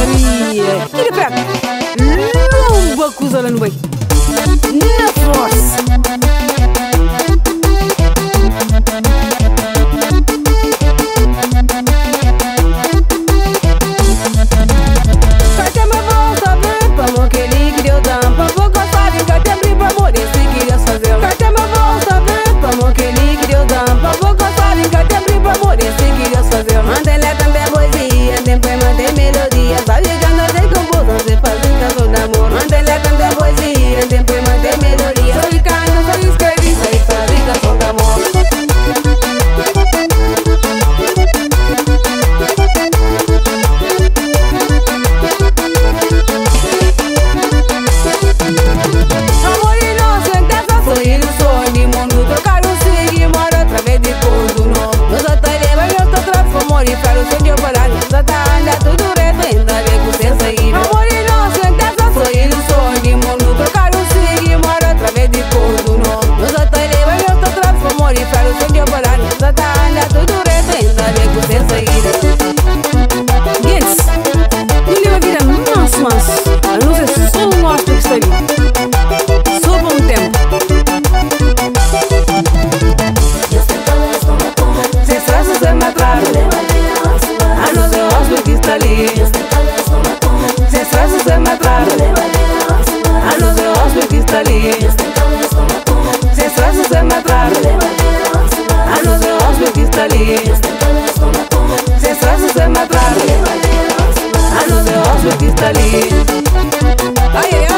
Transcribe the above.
tărie! Chine prea! Nu-mi băcuză lănubăi! Natalie. Ay, ay, ay.